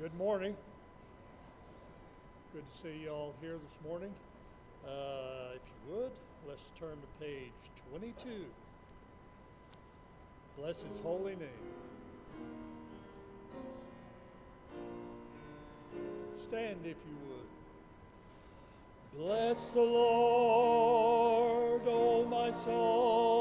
Good morning. Good to see you all here this morning. Uh, if you would, let's turn to page 22. Bless his holy name. Stand if you would. Bless the Lord, O my soul,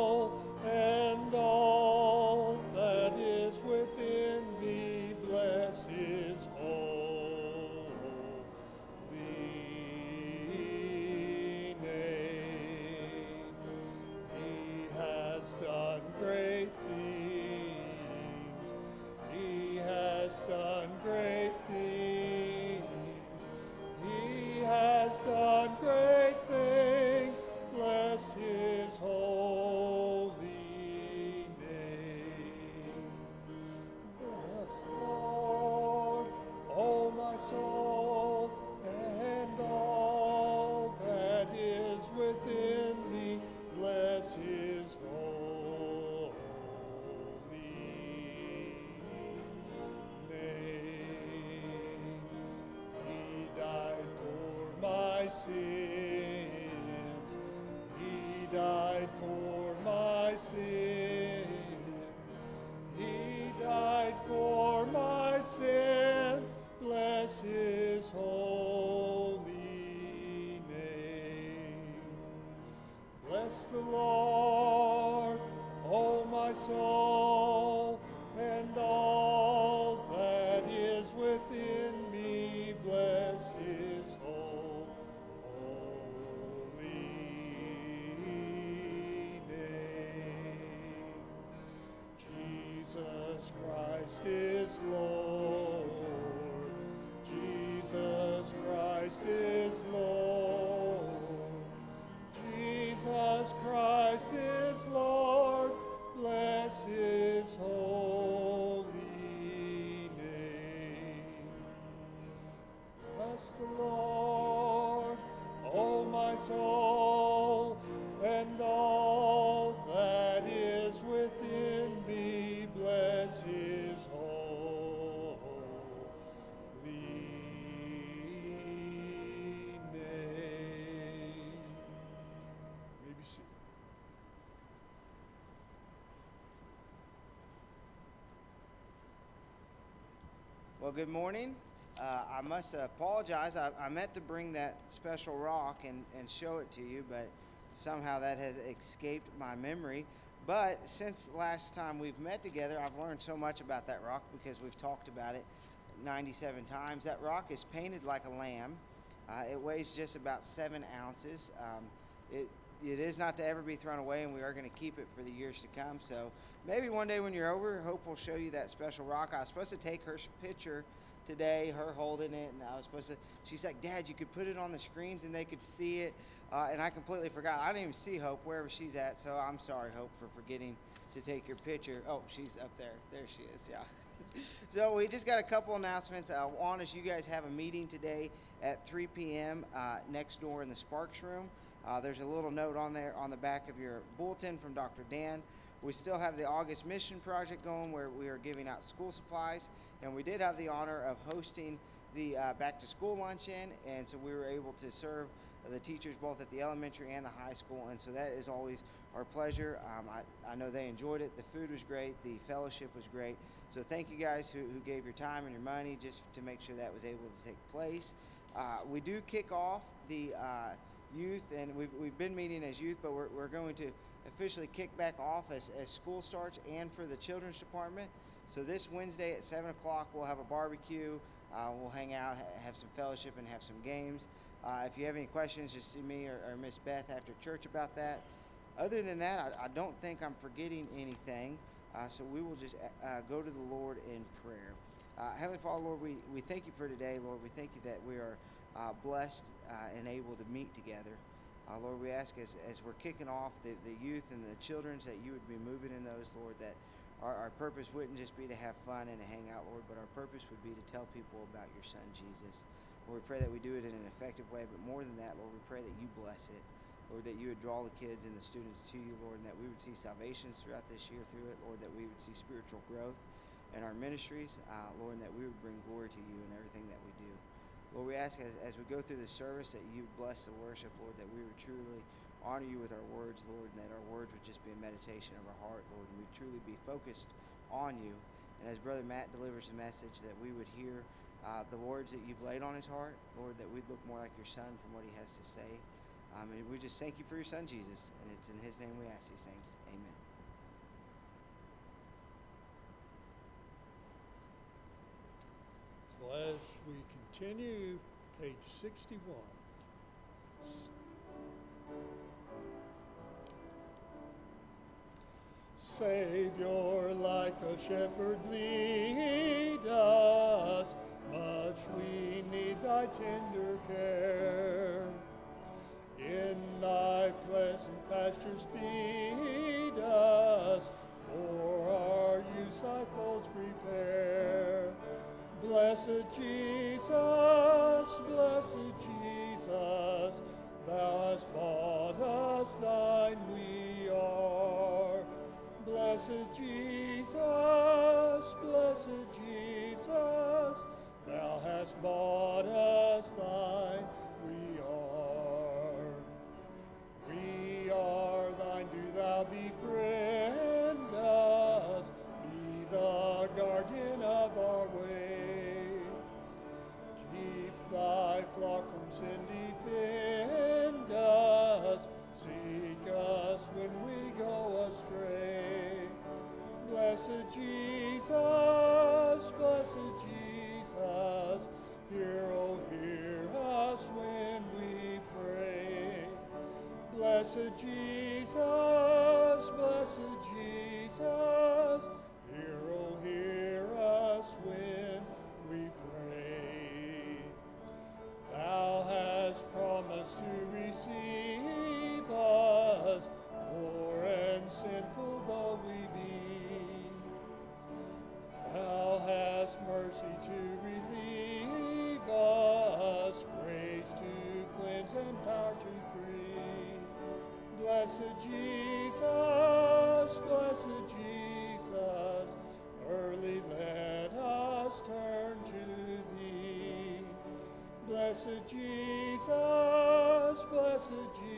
Jesus Christ is Lord. Jesus Christ is Lord. Jesus Christ is Well, good morning. Uh, I must apologize. I, I meant to bring that special rock and, and show it to you, but somehow that has escaped my memory. But since last time we've met together, I've learned so much about that rock because we've talked about it 97 times. That rock is painted like a lamb. Uh, it weighs just about seven ounces. Um, it it is not to ever be thrown away, and we are going to keep it for the years to come. So maybe one day when you're over, Hope will show you that special rock. I was supposed to take her picture today, her holding it, and I was supposed to. She's like, Dad, you could put it on the screens and they could see it, uh, and I completely forgot. I didn't even see Hope wherever she's at, so I'm sorry, Hope, for forgetting to take your picture. Oh, she's up there. There she is. Yeah. so we just got a couple announcements. Uh, one is you guys have a meeting today at 3 p.m. Uh, next door in the Sparks room. Uh, there's a little note on there on the back of your bulletin from Dr. Dan. We still have the August Mission Project going where we are giving out school supplies, and we did have the honor of hosting the uh, back to school luncheon, and so we were able to serve the teachers both at the elementary and the high school, and so that is always our pleasure. Um, I, I know they enjoyed it. The food was great, the fellowship was great. So thank you guys who, who gave your time and your money just to make sure that was able to take place. Uh, we do kick off the uh, youth, and we've, we've been meeting as youth, but we're, we're going to officially kick back off as, as school starts and for the children's department. So this Wednesday at 7 o'clock, we'll have a barbecue. Uh, we'll hang out, ha- have some fellowship, and have some games. Uh, if you have any questions, just see me or, or Miss Beth after church about that. Other than that, I, I don't think I'm forgetting anything. Uh, so we will just uh, go to the Lord in prayer. Uh, Heavenly Father, Lord, we, we thank you for today, Lord. We thank you that we are uh, blessed uh, and able to meet together. Uh, Lord, we ask as, as we're kicking off the, the youth and the children's that you would be moving in those, Lord, that our, our purpose wouldn't just be to have fun and to hang out, Lord, but our purpose would be to tell people about your Son, Jesus. Lord, we pray that we do it in an effective way, but more than that, Lord, we pray that you bless it. Lord, that you would draw the kids and the students to you, Lord, and that we would see salvations throughout this year through it, Lord, that we would see spiritual growth. in our ministries, uh, Lord, and that we would bring glory to you in everything that we do. Lord, we ask as, as we go through the service that you bless the worship, Lord, that we would truly honor you with our words, Lord, and that our words would just be a meditation of our heart, Lord, and we truly be focused on you. And as Brother Matt delivers the message, that we would hear uh, the words that you've laid on his heart, Lord, that we'd look more like your son from what he has to say. Um, and we just thank you for your son, Jesus. And it's in his name we ask these things. Amen. So as we continue, page 61. Savior, like a shepherd, lead us. Much we need thy tender care. In thy pleasant pastures feed us. For our use thy folds prepare. Blessed Jesus, blessed Jesus, thou hast bought us thine we are. Blessed Jesus, blessed Jesus, thou hast bought us thine flock from sin, defend us, seek us when we go astray. Blessed Jesus, blessed Jesus, hear, oh, hear us when we pray. Blessed Jesus, blessed Jesus, promised to receive us, poor and sinful though we be. Thou hast mercy to relieve us, grace to cleanse and power to free. Blessed Jesus, blessed Jesus, early let us turn to thee. Blessed Jesus, blessed Jesus,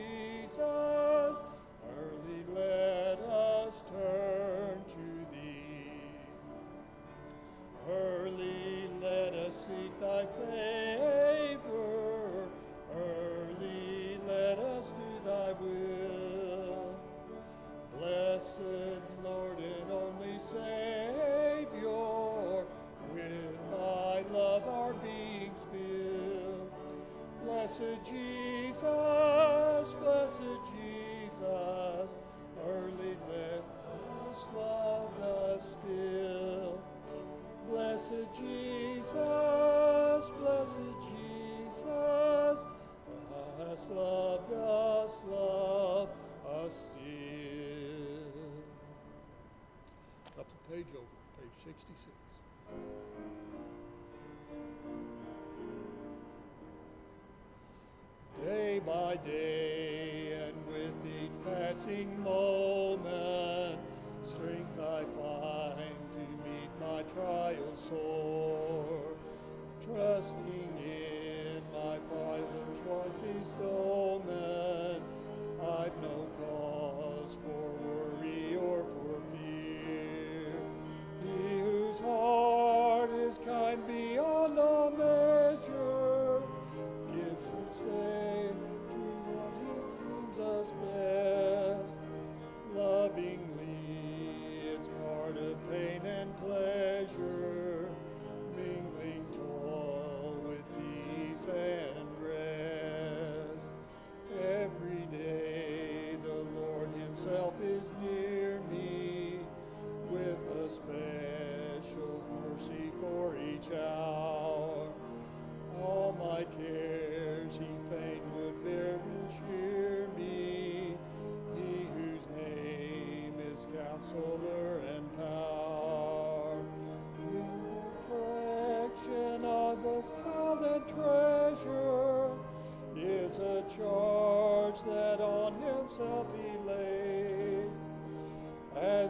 by day and with each passing moment,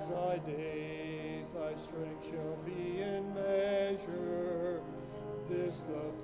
thy days, thy strength shall be in measure. This the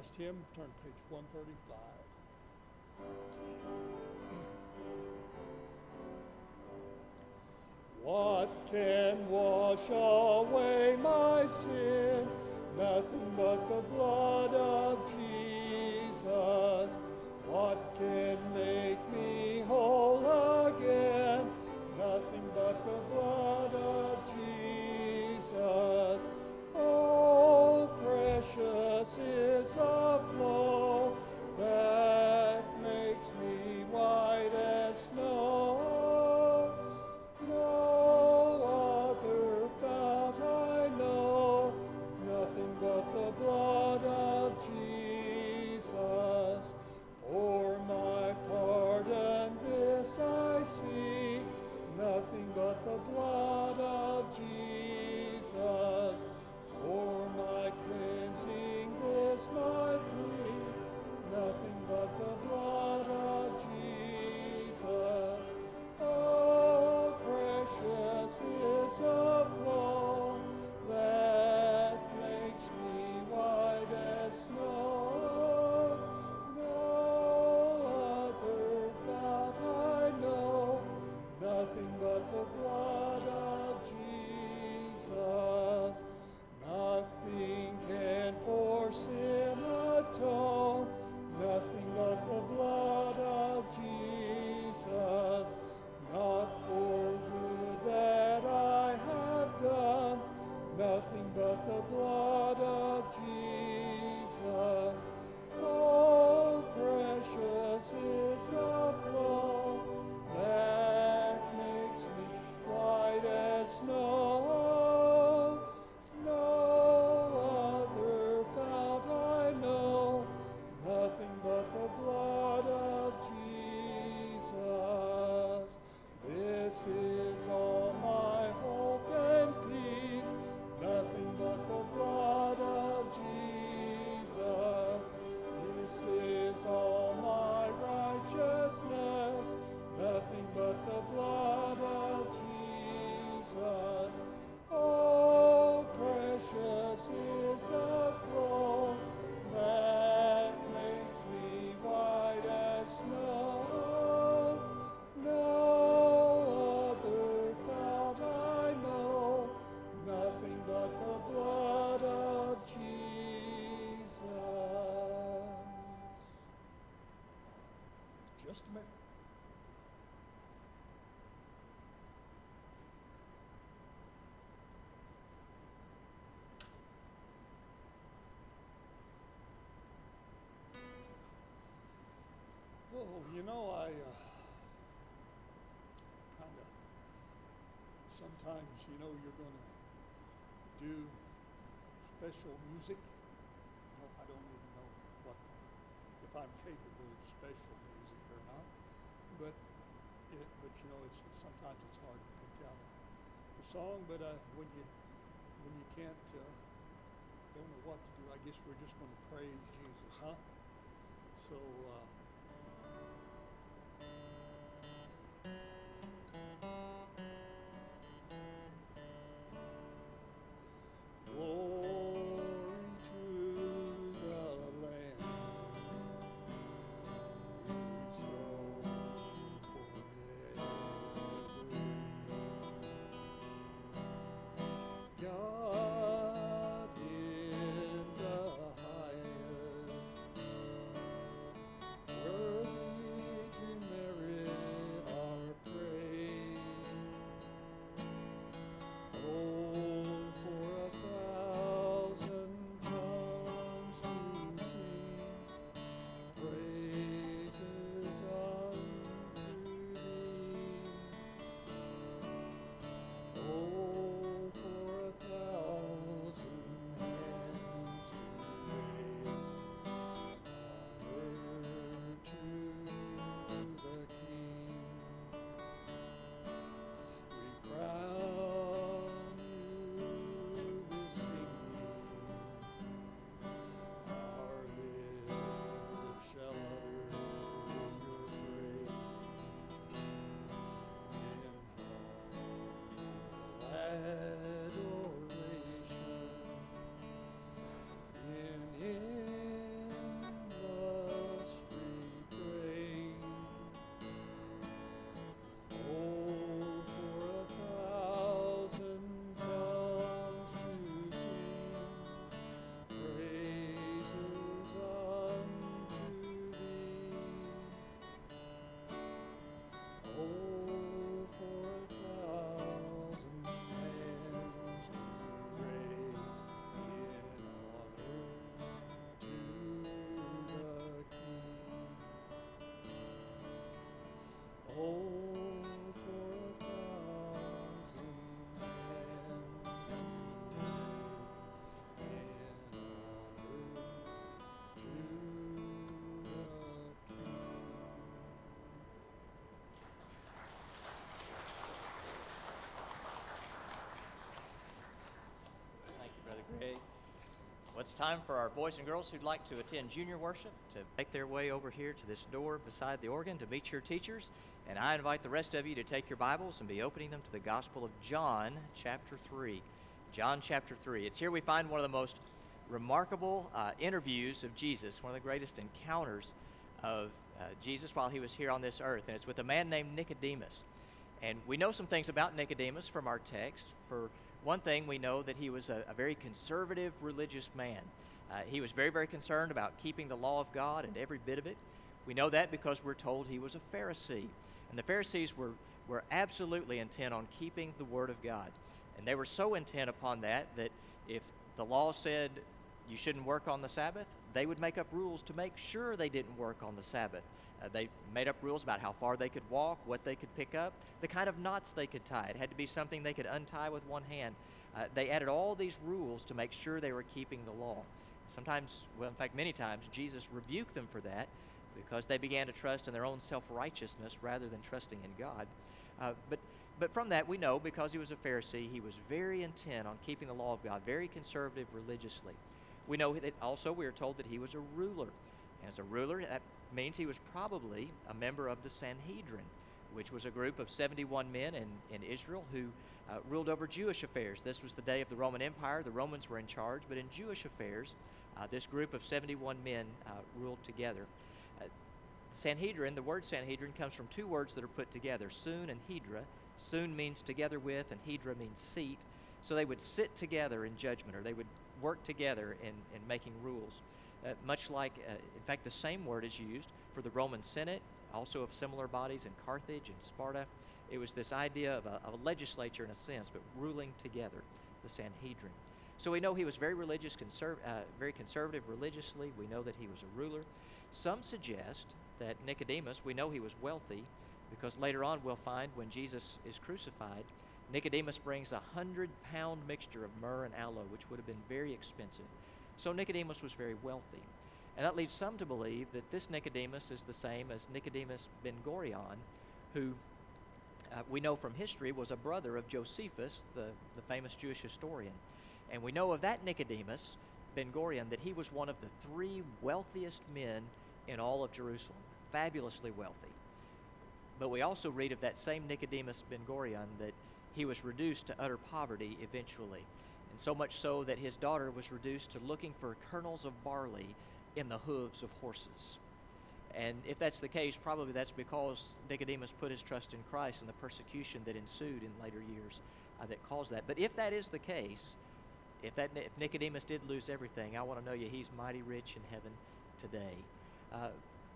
past him, turn to page 135. What can wash away my sin? Nothing but the blood of Jesus. What can softly. Oh, you know, I uh, kind of sometimes, you know, you're going to do special music. You know, I don't even know what if I'm capable of special music or not, but it, but you know, it's sometimes it's hard to pick out a, a song. But uh, when you when you can't. Uh, don't know what to do. I guess we're just going to praise Jesus, huh? So uh, days Well, it's time for our boys and girls who'd like to attend junior worship to make their way over here to this door beside the organ to meet your teachers. And I invite the rest of you to take your Bibles and be opening them to the Gospel of John, chapter 3. John, chapter 3. It's here we find one of the most remarkable uh, interviews of Jesus, one of the greatest encounters of uh, Jesus while he was here on this earth. And it's with a man named Nicodemus. And we know some things about Nicodemus from our text. For one thing, we know that he was a, a very conservative religious man. Uh, he was very, very concerned about keeping the law of God and every bit of it. We know that because we're told he was a Pharisee. And the Pharisees were, were absolutely intent on keeping the Word of God. And they were so intent upon that that if the law said you shouldn't work on the Sabbath, they would make up rules to make sure they didn't work on the Sabbath. Uh, they made up rules about how far they could walk, what they could pick up, the kind of knots they could tie. It had to be something they could untie with one hand. Uh, they added all these rules to make sure they were keeping the law. Sometimes, well, in fact, many times, Jesus rebuked them for that because they began to trust in their own self righteousness rather than trusting in God. Uh, but, but from that, we know because he was a Pharisee, he was very intent on keeping the law of God, very conservative religiously. We know that also we are told that he was a ruler. As a ruler, that means he was probably a member of the Sanhedrin, which was a group of 71 men in, in Israel who uh, ruled over Jewish affairs. This was the day of the Roman Empire. The Romans were in charge, but in Jewish affairs, uh, this group of 71 men uh, ruled together. Uh, Sanhedrin, the word Sanhedrin comes from two words that are put together, sun and hedra. Sun means together with, and hedra means seat. So they would sit together in judgment, or they would work together in, in making rules. Uh, much like, uh, in fact, the same word is used for the Roman Senate, also of similar bodies in Carthage and Sparta. It was this idea of a, of a legislature in a sense, but ruling together, the Sanhedrin. So we know he was very religious, conserv- uh, very conservative religiously. We know that he was a ruler. Some suggest that Nicodemus, we know he was wealthy, because later on we'll find when Jesus is crucified, Nicodemus brings a hundred pound mixture of myrrh and aloe, which would have been very expensive. So Nicodemus was very wealthy. And that leads some to believe that this Nicodemus is the same as Nicodemus ben Gurion, who uh, we know from history was a brother of Josephus, the, the famous Jewish historian. And we know of that Nicodemus ben Gurion that he was one of the three wealthiest men in all of Jerusalem, fabulously wealthy. But we also read of that same Nicodemus ben Gurion that he was reduced to utter poverty eventually. And so much so that his daughter was reduced to looking for kernels of barley in the hooves of horses. And if that's the case, probably that's because Nicodemus put his trust in Christ and the persecution that ensued in later years uh, that caused that. But if that is the case, if, that, if Nicodemus did lose everything, I want to know you, he's mighty rich in heaven today. Uh,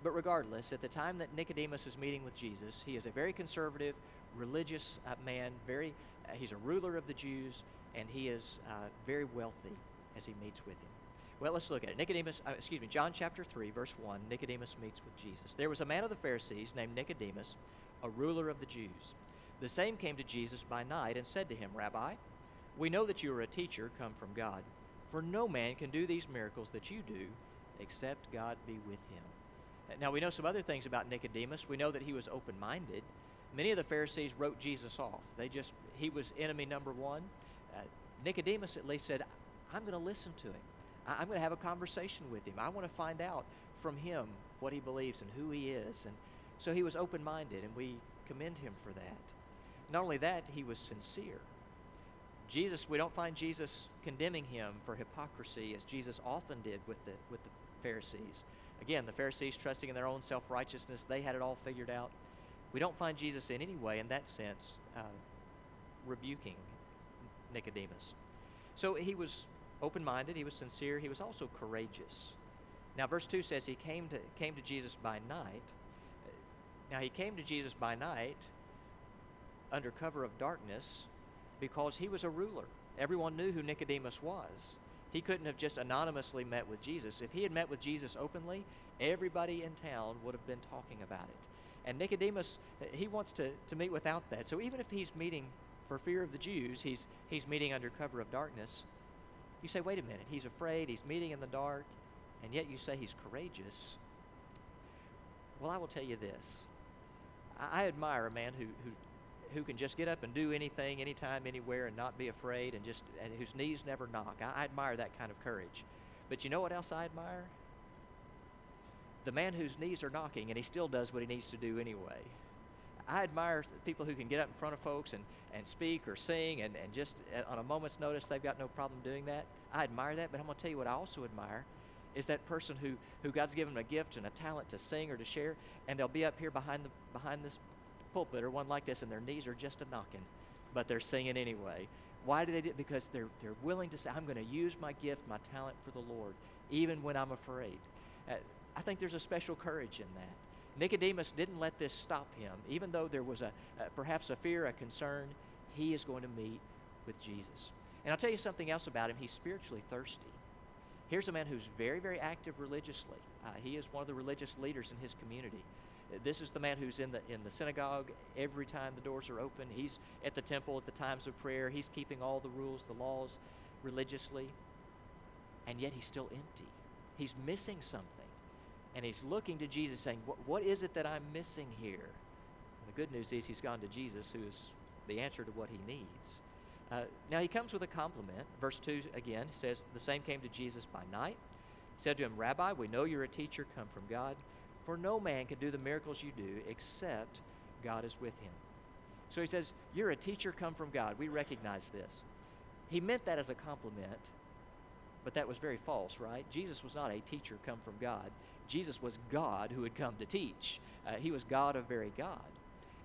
but regardless, at the time that Nicodemus is meeting with Jesus, he is a very conservative, religious uh, man. Very, uh, he's a ruler of the Jews, and he is uh, very wealthy as he meets with him. Well, let's look at it. Nicodemus, uh, excuse me, John chapter 3, verse 1. Nicodemus meets with Jesus. There was a man of the Pharisees named Nicodemus, a ruler of the Jews. The same came to Jesus by night and said to him, Rabbi, we know that you are a teacher come from God, for no man can do these miracles that you do except God be with him. Now, we know some other things about Nicodemus. We know that he was open minded. Many of the Pharisees wrote Jesus off. They just, he was enemy number one. Uh, Nicodemus at least said, I'm going to listen to him. I, I'm going to have a conversation with him. I want to find out from him what he believes and who he is. And so he was open minded, and we commend him for that. Not only that, he was sincere. Jesus, we don't find Jesus condemning him for hypocrisy as Jesus often did with the, with the Pharisees. Again, the Pharisees trusting in their own self righteousness, they had it all figured out. We don't find Jesus in any way, in that sense, uh, rebuking Nicodemus. So he was open minded, he was sincere, he was also courageous. Now, verse 2 says he came to, came to Jesus by night. Now, he came to Jesus by night under cover of darkness because he was a ruler. Everyone knew who Nicodemus was. He couldn't have just anonymously met with Jesus. If he had met with Jesus openly, everybody in town would have been talking about it. And Nicodemus, uh, he wants to, to meet without that. So even if he's meeting for fear of the Jews, he's, he's meeting under cover of darkness. You say, wait a minute, he's afraid, he's meeting in the dark, and yet you say he's courageous. Well, I will tell you this. I, I admire a man who, who, who can just get up and do anything, anytime, anywhere, and not be afraid, and just and whose knees never knock. I, I admire that kind of courage. But you know what else I admire? The man whose knees are knocking and he still does what he needs to do anyway. I admire people who can get up in front of folks and, and speak or sing and, and just uh, on a moment's notice they've got no problem doing that. I admire that, but I'm going to tell you what I also admire is that person who, who God's given them a gift and a talent to sing or to share, and they'll be up here behind, the, behind this pulpit or one like this, and their knees are just a knocking, but they're singing anyway. Why do they do it? Because they're, they're willing to say, I'm going to use my gift, my talent for the Lord, even when I'm afraid. Uh, I think there's a special courage in that. Nicodemus didn't let this stop him. Even though there was a, uh, perhaps a fear, a concern, he is going to meet with Jesus. And I'll tell you something else about him. He's spiritually thirsty. Here's a man who's very, very active religiously. Uh, he is one of the religious leaders in his community. This is the man who's in the in the synagogue every time the doors are open. He's at the temple at the times of prayer. He's keeping all the rules, the laws religiously. And yet he's still empty. He's missing something. And he's looking to Jesus saying, What, what is it that I'm missing here? And the good news is he's gone to Jesus, who is the answer to what he needs. Uh, now he comes with a compliment. Verse 2 again says, The same came to Jesus by night. Said to him, Rabbi, we know you're a teacher come from God, for no man can do the miracles you do except God is with him. So he says, You're a teacher come from God. We recognize this. He meant that as a compliment, but that was very false, right? Jesus was not a teacher come from God. Jesus was God who had come to teach. Uh, he was God of very God.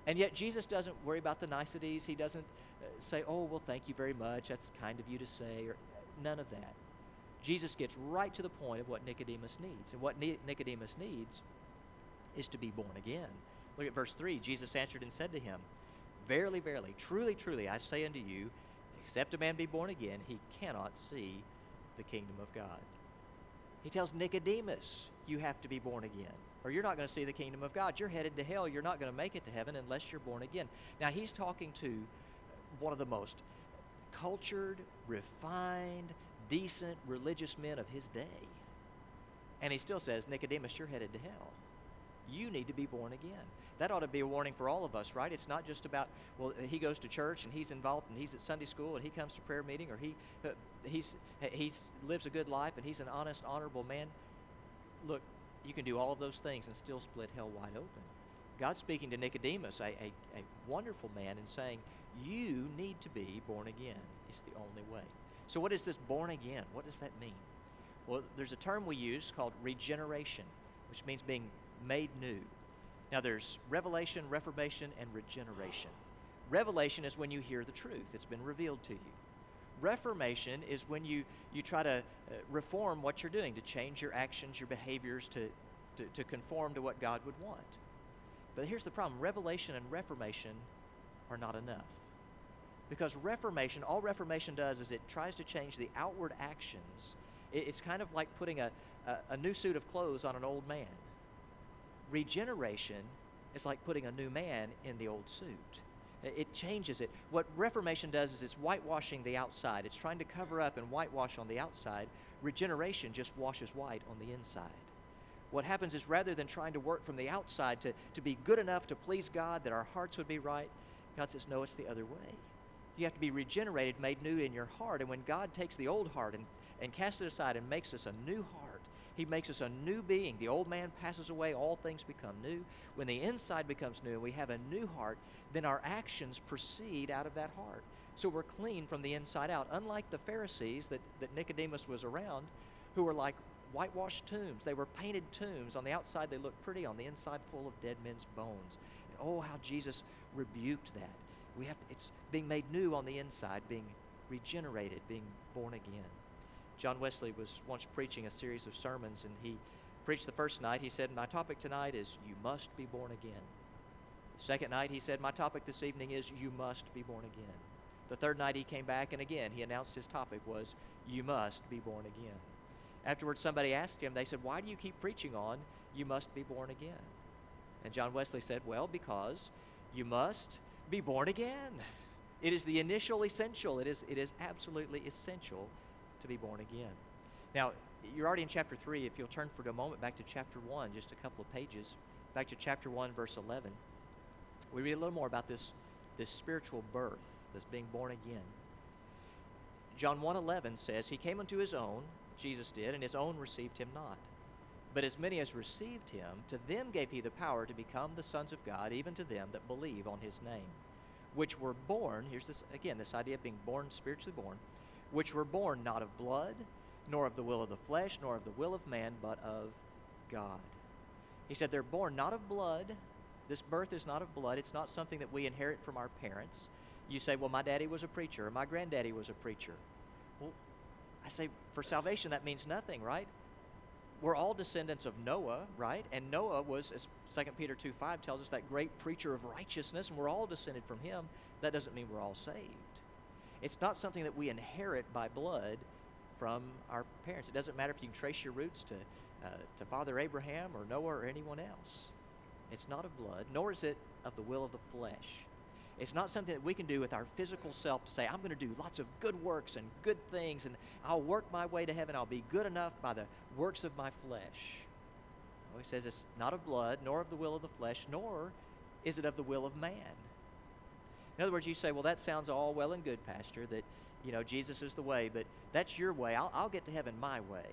And yet, Jesus doesn't worry about the niceties. He doesn't uh, say, Oh, well, thank you very much. That's kind of you to say, or none of that. Jesus gets right to the point of what Nicodemus needs. And what Nicodemus needs is to be born again. Look at verse 3. Jesus answered and said to him, Verily, verily, truly, truly, I say unto you, except a man be born again, he cannot see the kingdom of God. He tells Nicodemus, You have to be born again or you're not going to see the kingdom of God. You're headed to hell. You're not going to make it to heaven unless you're born again. Now, he's talking to one of the most cultured, refined, decent religious men of his day. And he still says, Nicodemus, you're headed to hell. You need to be born again. That ought to be a warning for all of us, right? It's not just about, well, he goes to church and he's involved and he's at Sunday school and he comes to prayer meeting or he uh, he's, he's lives a good life and he's an honest, honorable man. Look, you can do all of those things and still split hell wide open. God's speaking to Nicodemus, a, a, a wonderful man, and saying, You need to be born again. It's the only way. So, what is this born again? What does that mean? Well, there's a term we use called regeneration, which means being made new. Now, there's revelation, reformation, and regeneration. Revelation is when you hear the truth, it's been revealed to you. Reformation is when you, you try to uh, reform what you're doing, to change your actions, your behaviors, to, to, to conform to what God would want. But here's the problem revelation and reformation are not enough. Because reformation, all reformation does is it tries to change the outward actions. It, it's kind of like putting a, a, a new suit of clothes on an old man. Regeneration is like putting a new man in the old suit. It changes it. What Reformation does is it's whitewashing the outside. It's trying to cover up and whitewash on the outside. Regeneration just washes white on the inside. What happens is rather than trying to work from the outside to, to be good enough to please God, that our hearts would be right, God says, no, it's the other way. You have to be regenerated, made new in your heart. And when God takes the old heart and, and casts it aside and makes us a new heart, he makes us a new being. The old man passes away, all things become new. When the inside becomes new and we have a new heart, then our actions proceed out of that heart. So we're clean from the inside out. Unlike the Pharisees that, that Nicodemus was around, who were like whitewashed tombs. They were painted tombs. On the outside, they looked pretty, on the inside, full of dead men's bones. And oh, how Jesus rebuked that. We have, it's being made new on the inside, being regenerated, being born again. John Wesley was once preaching a series of sermons, and he preached the first night. He said, My topic tonight is You Must Be Born Again. The second night, he said, My topic this evening is You Must Be Born Again. The third night, he came back, and again, he announced his topic was You Must Be Born Again. Afterwards, somebody asked him, They said, Why do you keep preaching on You Must Be Born Again? And John Wesley said, Well, because you must be born again. It is the initial essential. It is, it is absolutely essential to be born again. Now, you're already in chapter 3. If you'll turn for a moment back to chapter 1, just a couple of pages, back to chapter 1, verse 11, we read a little more about this, this spiritual birth, this being born again. John 1:11 says, "He came unto his own, Jesus did, and his own received him not. But as many as received him, to them gave he the power to become the sons of God, even to them that believe on his name, which were born, here's this again, this idea of being born, spiritually born, which were born not of blood, nor of the will of the flesh, nor of the will of man, but of God. He said they're born not of blood. This birth is not of blood. It's not something that we inherit from our parents. You say, well, my daddy was a preacher, or my granddaddy was a preacher. Well, I say, for salvation, that means nothing, right? we're all descendants of Noah, right? And Noah was, as 2 Peter 2 5 tells us, that great preacher of righteousness, and we're all descended from him. That doesn't mean we're all saved. It's not something that we inherit by blood from our parents. It doesn't matter if you can trace your roots to, uh, to Father Abraham or Noah or anyone else. It's not of blood, nor is it of the will of the flesh. It's not something that we can do with our physical self to say, I'm going to do lots of good works and good things, and I'll work my way to heaven. I'll be good enough by the works of my flesh. No, he says it's not of blood, nor of the will of the flesh, nor is it of the will of man. In other words, you say, well, that sounds all well and good, Pastor, that, you know, Jesus is the way, but that's your way. I'll, I'll get to heaven my way.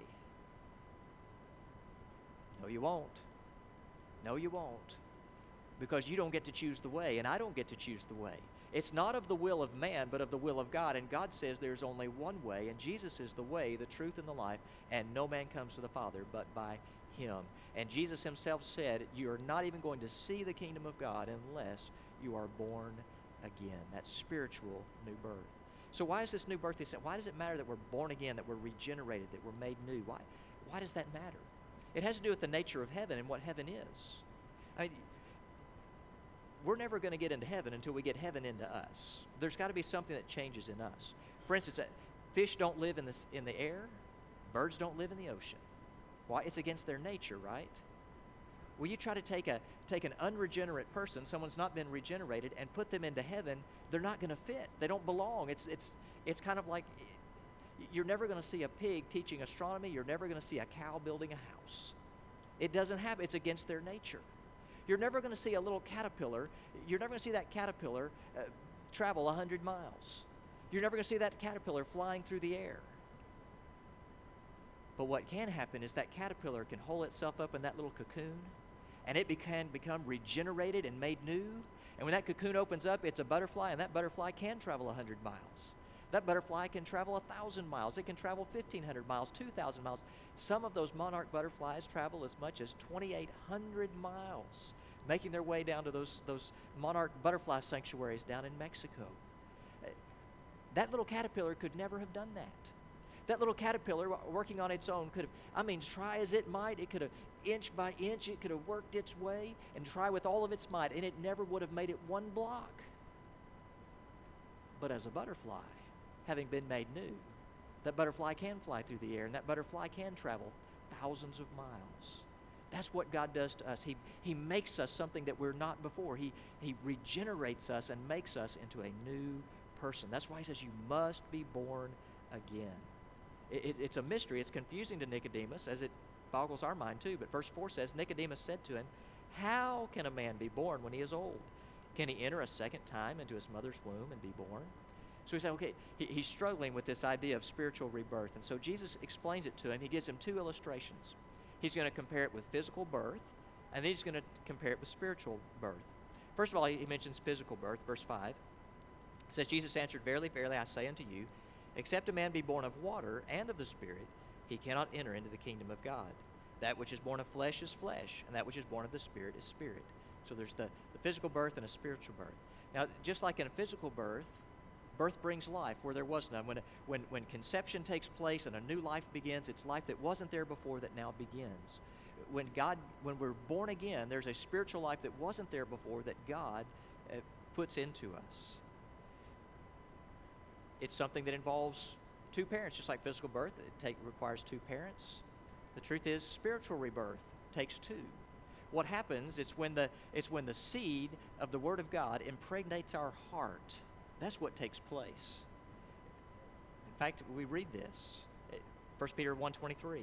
No, you won't. No, you won't because you don't get to choose the way, and I don't get to choose the way. It's not of the will of man, but of the will of God. And God says there's only one way, and Jesus is the way, the truth, and the life, and no man comes to the Father but by him. And Jesus himself said, You are not even going to see the kingdom of God unless you are born again. That spiritual new birth. So, why is this new birth? Said, why does it matter that we're born again, that we're regenerated, that we're made new? Why, why does that matter? It has to do with the nature of heaven and what heaven is. I mean, we're never going to get into heaven until we get heaven into us. There's got to be something that changes in us. For instance, uh, fish don't live in the, in the air, birds don't live in the ocean. Why? It's against their nature, right? Well, you try to take a take an unregenerate person, someone's not been regenerated, and put them into heaven, they're not going to fit. They don't belong. It's it's it's kind of like you're never going to see a pig teaching astronomy. You're never going to see a cow building a house. It doesn't happen. It's against their nature. You're never going to see a little caterpillar, you're never going to see that caterpillar uh, travel 100 miles. You're never going to see that caterpillar flying through the air. But what can happen is that caterpillar can hole itself up in that little cocoon and it can become regenerated and made new. And when that cocoon opens up, it's a butterfly, and that butterfly can travel 100 miles. That butterfly can travel 1,000 miles. It can travel 1,500 miles, 2,000 miles. Some of those monarch butterflies travel as much as 2,800 miles, making their way down to those, those monarch butterfly sanctuaries down in Mexico. That little caterpillar could never have done that. That little caterpillar working on its own could have, I mean, try as it might, it could have inch by inch, it could have worked its way and try with all of its might, and it never would have made it one block. But as a butterfly, having been made new. That butterfly can fly through the air, and that butterfly can travel thousands of miles. That's what God does to us. He, he makes us something that we're not before. He, he regenerates us and makes us into a new person. That's why He says, You must be born again. It, it, it's a mystery. It's confusing to Nicodemus, as it boggles our mind too. But verse 4 says, Nicodemus said to him, How can a man be born when he is old? Can he enter a second time into his mother's womb and be born? So he said, okay, he, he's struggling with this idea of spiritual rebirth. And so Jesus explains it to him. He gives him two illustrations. He's going to compare it with physical birth, and then he's going to compare it with spiritual birth. First of all, he mentions physical birth, verse 5. It says, Jesus answered, Verily, verily, I say unto you, except a man be born of water and of the Spirit, he cannot enter into the kingdom of God. That which is born of flesh is flesh, and that which is born of the Spirit is spirit. So there's the, the physical birth and a spiritual birth. Now, just like in a physical birth, Birth brings life where there was none. When, when, when conception takes place and a new life begins, it's life that wasn't there before that now begins. When God, when we're born again, there's a spiritual life that wasn't there before that God uh, puts into us. It's something that involves two parents, just like physical birth. It take, requires two parents. The truth is, spiritual rebirth takes two. What happens is when the it's when the seed of the Word of God impregnates our heart that's what takes place. In fact, we read this. Eh, 1 Peter 1.23.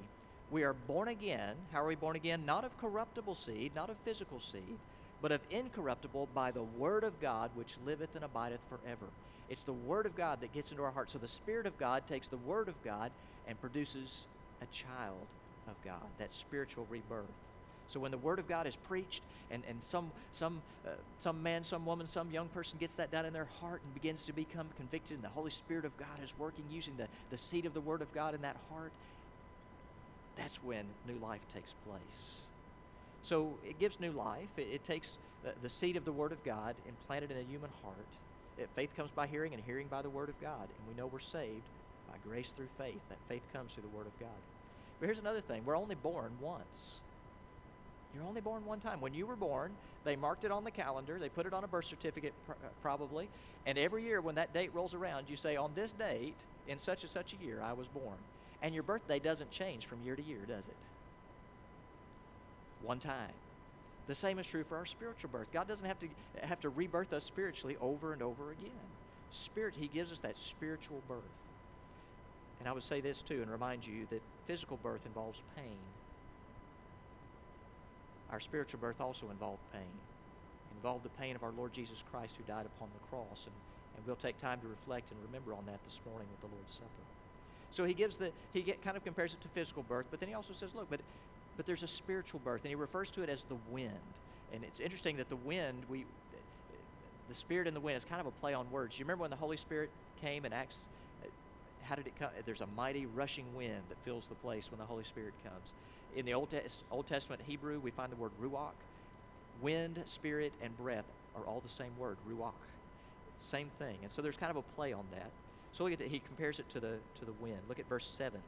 We are born again. How are we born again? Not of corruptible seed, not of physical seed, but of incorruptible by the word of God which liveth and abideth forever. It's the word of God that gets into our hearts. So the Spirit of God takes the word of God and produces a child of God, that spiritual rebirth. So when the Word of God is preached, and, and some, some, uh, some man, some woman, some young person gets that down in their heart and begins to become convicted, and the Holy Spirit of God is working using the, the seed of the Word of God in that heart, that's when new life takes place. So it gives new life. It, it takes the, the, seed of the Word of God implanted in a human heart. It, faith comes by hearing, and hearing by the Word of God. And we know we're saved by grace through faith. That faith comes through the Word of God. But here's another thing we're only born once. You're only born one time. When you were born, they marked it on the calendar, they put it on a birth certificate pr- uh, probably, and every year when that date rolls around, you say, On this date, in such and such a year, I was born. And your birthday doesn't change from year to year, does it? One time. The same is true for our spiritual birth. God doesn't have to have to rebirth us spiritually over and over again. Spirit, He gives us that spiritual birth. And I would say this too and remind you that physical birth involves pain. Our spiritual birth also involved pain. It involved the pain of our Lord Jesus Christ who died upon the cross. And, and we'll take time to reflect and remember on that this morning with the Lord's Supper. So he gives the he get, kind of compares it to physical birth, but then he also says, look, but but there's a spiritual birth, and he refers to it as the wind. And it's interesting that the wind, we the spirit and the wind is kind of a play on words. You remember when the Holy Spirit came in Acts? Uh, how did it come? There's a mighty rushing wind that fills the place when the Holy Spirit comes. In the Old, Test, Old Testament Hebrew, we find the word ruach. Wind, spirit, and breath are all the same word, ruach. Same thing. And so there's kind of a play on that. So look at that. He compares it to the to the wind. Look at verse seven.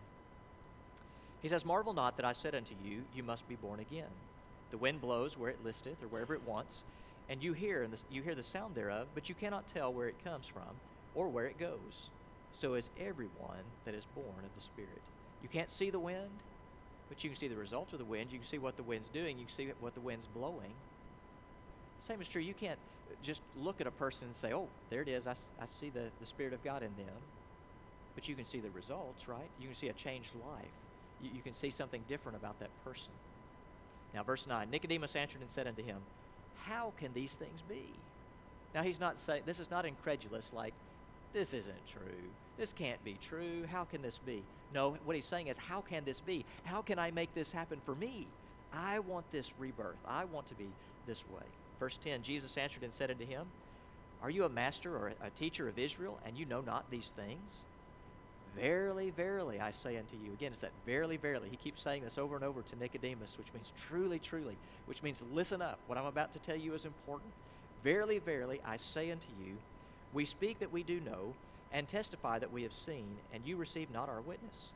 He says, "Marvel not that I said unto you, you must be born again. The wind blows where it listeth, or wherever it wants, and you hear and you hear the sound thereof, but you cannot tell where it comes from or where it goes. So is everyone that is born of the Spirit. You can't see the wind, but you can see the results of the wind. You can see what the wind's doing. You can see what the wind's blowing. Same is true. You can't just look at a person and say, oh, there it is. I, I see the, the Spirit of God in them. But you can see the results, right? You can see a changed life. You, you can see something different about that person. Now, verse 9 Nicodemus answered and said unto him, How can these things be? Now, he's not saying, this is not incredulous, like, this isn't true. This can't be true. How can this be? No, what he's saying is, How can this be? How can I make this happen for me? I want this rebirth. I want to be this way. Verse 10 Jesus answered and said unto him, Are you a master or a teacher of Israel, and you know not these things? Verily, verily, I say unto you. Again, it's that verily, verily. He keeps saying this over and over to Nicodemus, which means truly, truly, which means listen up. What I'm about to tell you is important. Verily, verily, I say unto you, we speak that we do know, and testify that we have seen, and you receive not our witness.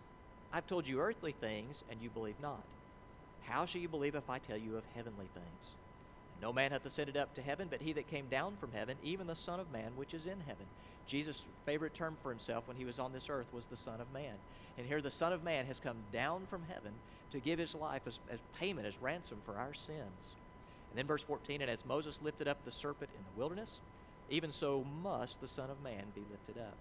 I've told you earthly things, and you believe not. How shall you believe if I tell you of heavenly things? No man hath ascended up to heaven, but he that came down from heaven, even the Son of Man which is in heaven. Jesus' favorite term for himself when he was on this earth was the Son of Man. And here the Son of Man has come down from heaven to give his life as, as payment, as ransom for our sins. And then verse 14, and as Moses lifted up the serpent in the wilderness, even so must the Son of Man be lifted up.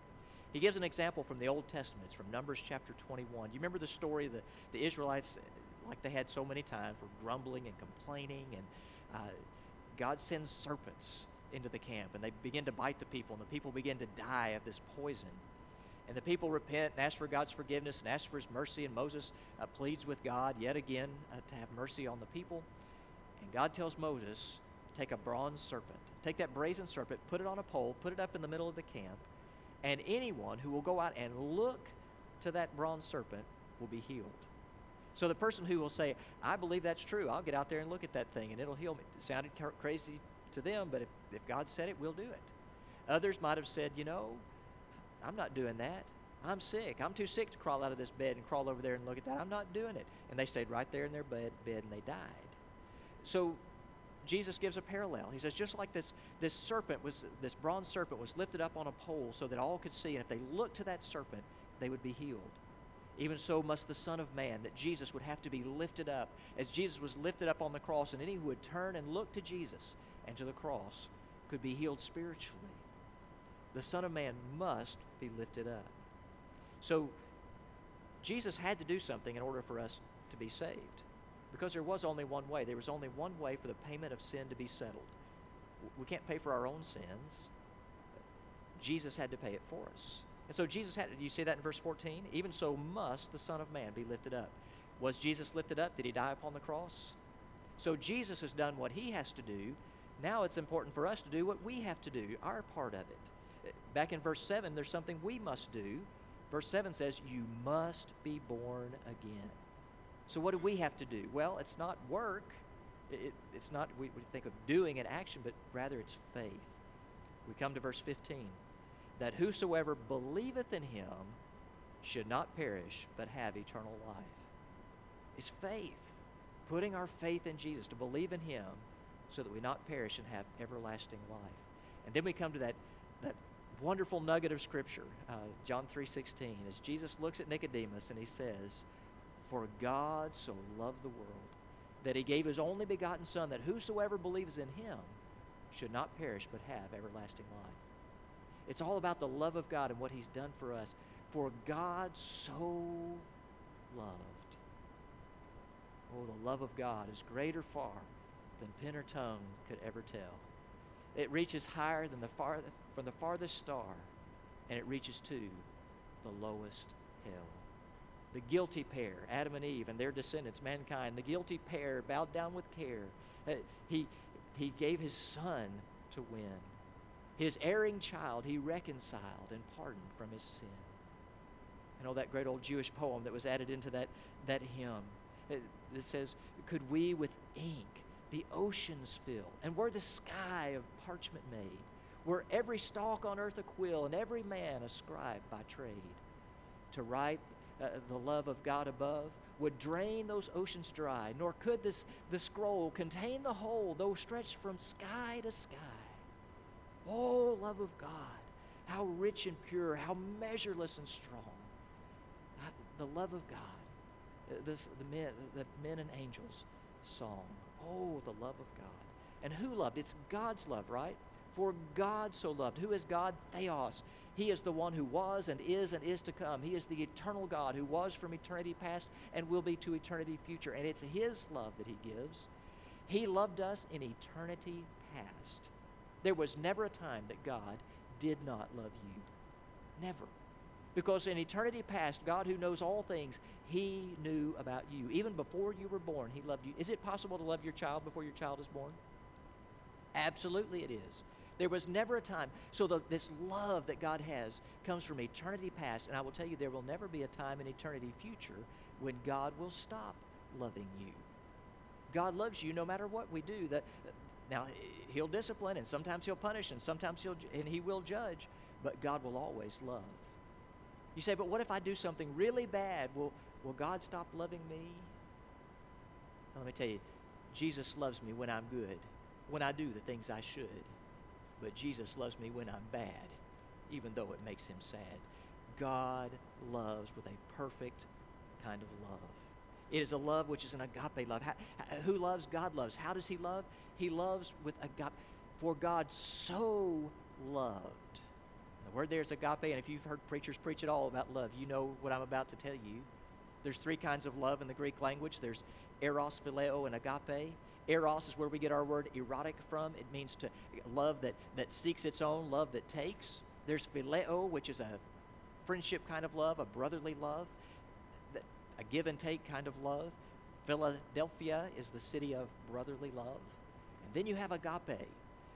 He gives an example from the Old Testament. It's from Numbers chapter 21. Do you remember the story of the, the Israelites, like they had so many times, were grumbling and complaining and uh, God sends serpents into the camp and they begin to bite the people, and the people begin to die of this poison. And the people repent and ask for God's forgiveness and ask for His mercy. And Moses uh, pleads with God yet again uh, to have mercy on the people. And God tells Moses, take a bronze serpent, take that brazen serpent, put it on a pole, put it up in the middle of the camp, and anyone who will go out and look to that bronze serpent will be healed. So the person who will say, I believe that's true, I'll get out there and look at that thing and it'll heal me. It sounded crazy to them, but if, if God said it, we'll do it. Others might have said, you know, I'm not doing that. I'm sick. I'm too sick to crawl out of this bed and crawl over there and look at that. I'm not doing it. And they stayed right there in their bed, bed and they died. So Jesus gives a parallel. He says, just like this, this serpent was, this bronze serpent was lifted up on a pole so that all could see, and if they looked to that serpent, they would be healed even so must the Son of Man, that Jesus would have to be lifted up, as Jesus was lifted up on the cross, and any who would turn and look to Jesus and to the cross could be healed spiritually. The Son of Man must be lifted up. So, Jesus had to do something in order for us to be saved. Because there was only one way. There was only one way for the payment of sin to be settled. We can't pay for our own sins. Jesus had to pay it for us. And so Jesus had, do you see that in verse 14? Even so must the Son of Man be lifted up. Was Jesus lifted up? Did he die upon the cross? So Jesus has done what he has to do. Now it's important for us to do what we have to do, our part of it. Back in verse 7, there's something we must do. Verse 7 says, You must be born again. So what do we have to do? Well, it's not work. It, it's not, we, we think of doing an action, but rather it's faith. We come to verse 15 that whosoever believeth in him should not perish, but have eternal life. It's faith, putting our faith in Jesus, to believe in him so that we not perish and have everlasting life. And then we come to that, that wonderful nugget of Scripture, uh, John 3.16, as Jesus looks at Nicodemus and he says, For God so loved the world that he gave his only begotten Son, that whosoever believes in him should not perish but have everlasting life. It's all about the love of God and what He's done for us. For God so loved. Oh, the love of God is greater far than pen or tongue could ever tell. It reaches higher than the far, from the farthest star, and it reaches to the lowest hell. The guilty pair, Adam and Eve, and their descendants, mankind, the guilty pair bowed down with care. Uh, he, he gave his son to win. His erring child he reconciled and pardoned from his sin. You know that great old Jewish poem that was added into that, that hymn. It, it says, Could we with ink the oceans fill, and were the sky of parchment made, were every stalk on earth a quill, and every man a scribe by trade, to write uh, the love of God above, would drain those oceans dry, nor could this the scroll contain the whole, though stretched from sky to sky. Oh, love of God, how rich and pure, how measureless and strong. The love of God, uh, this, the, men, the men and angels song. Oh, the love of God. And who loved? It's God's love, right? For God so loved. Who is God? Theos. He is the one who was and is and is to come. He is the eternal God who was from eternity past and will be to eternity future. And it's His love that He gives. He loved us in eternity past. There was never a time that God did not love you. Never. Because in eternity past, God who knows all things, He knew about you. Even before you were born, He loved you. Is it possible to love your child before your child is born? Absolutely, it is. There was never a time. So, the, this love that God has comes from eternity past. And I will tell you, there will never be a time in eternity future when God will stop loving you. God loves you no matter what we do. That, now, He'll discipline, and sometimes He'll punish, and sometimes He'll, and He will judge, but God will always love. You say, but what if I do something really bad? Will, will God stop loving me? Now, let me tell you, Jesus loves me when I'm good, when I do the things I should. But Jesus loves me when I'm bad, even though it makes him sad. God loves with a perfect kind of love. It is a love which is an agape love. How, who loves? God loves. How does he love? He loves with agape. For God so loved. The word there is agape, and if you've heard preachers preach at all about love, you know what I'm about to tell you. There's three kinds of love in the Greek language there's eros, phileo, and agape. Eros is where we get our word erotic from. It means to love that, that seeks its own, love that takes. There's phileo, which is a friendship kind of love, a brotherly love, a give and take kind of love. Philadelphia is the city of brotherly love. And then you have agape.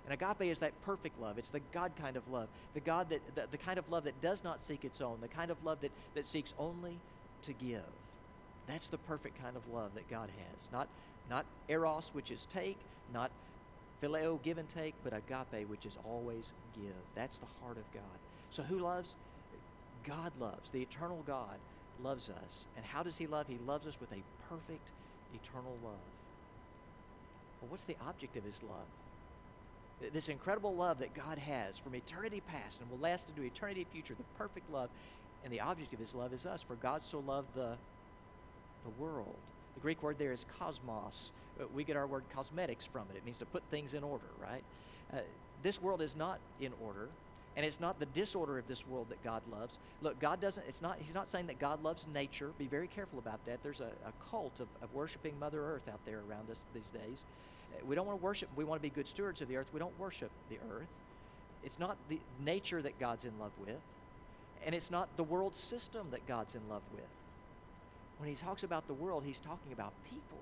And agape is that perfect love. It's the God kind of love. The God that the, the kind of love that does not seek its own, the kind of love that, that seeks only to give. That's the perfect kind of love that God has. Not not eros, which is take, not phileo, give and take, but agape, which is always give. That's the heart of God. So who loves? God loves. The eternal God loves us. And how does he love? He loves us with a perfect eternal love. Well, what's the object of his love? This incredible love that God has from eternity past and will last into eternity future, the perfect love. And the object of his love is us, for God so loved the, the world the Greek word there is cosmos. Uh, we get our word cosmetics from it. It means to put things in order, right? Uh, this world is not in order, and it's not the disorder of this world that God loves. Look, God doesn't, it's not, He's not saying that God loves nature. Be very careful about that. There's a, a cult of, of worshiping Mother Earth out there around us these days. Uh, we don't want to worship, we want to be good stewards of the earth. We don't worship the earth. It's not the nature that God's in love with. And it's not the world system that God's in love with. When he talks about the world, he's talking about people.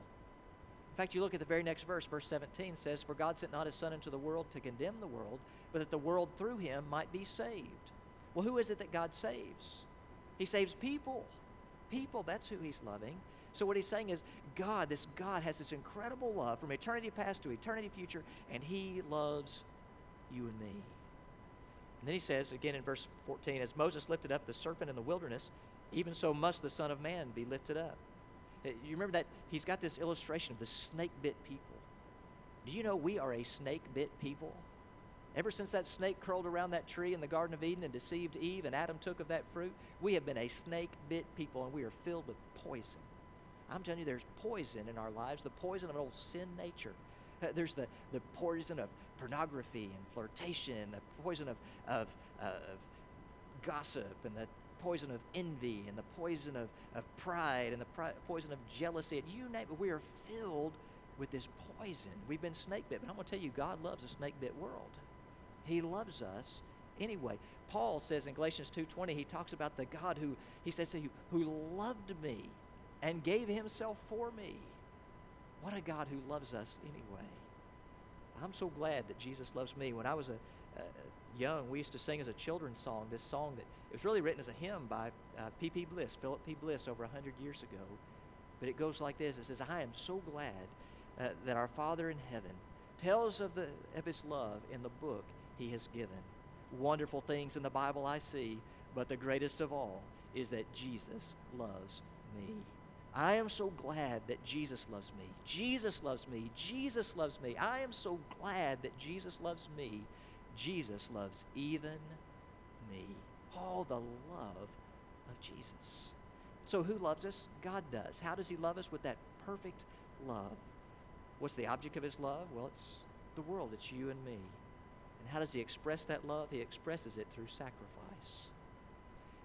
In fact, you look at the very next verse, verse 17 says, For God sent not his Son into the world to condemn the world, but that the world through him might be saved. Well, who is it that God saves? He saves people. People, that's who he's loving. So, what he's saying is, God, this God has this incredible love from eternity past to eternity future, and he loves you and me. And then he says, again in verse 14, as Moses lifted up the serpent in the wilderness, even so must the Son of Man be lifted up. You remember that? He's got this illustration of the snake bit people. Do you know we are a snake bit people? Ever since that snake curled around that tree in the Garden of Eden and deceived Eve and Adam took of that fruit, we have been a snake bit people and we are filled with poison. I'm telling you, there's poison in our lives, the poison of an old sin nature. Uh, there's the, the poison of pornography and flirtation, the poison of, of, uh, of gossip, and the poison of envy, and the poison of, of pride, and the pri- poison of jealousy. And you name it, we are filled with this poison. We've been snake bit, but I'm going to tell you, God loves a snake bit world. He loves us anyway. Paul says in Galatians 2:20, he talks about the God who he says who, who loved me and gave himself for me. What a God who loves us anyway. I'm so glad that Jesus loves me. When I was a, a young, we used to sing as a children's song this song that it was really written as a hymn by P.P. Uh, Bliss, Philip P. Bliss, over 100 years ago. But it goes like this It says, I am so glad uh, that our Father in heaven tells of, the, of his love in the book he has given. Wonderful things in the Bible I see, but the greatest of all is that Jesus loves me. I am so glad that Jesus loves me. Jesus loves me. Jesus loves me. I am so glad that Jesus loves me. Jesus loves even me. All the love of Jesus. So, who loves us? God does. How does He love us? With that perfect love. What's the object of His love? Well, it's the world, it's you and me. And how does He express that love? He expresses it through sacrifice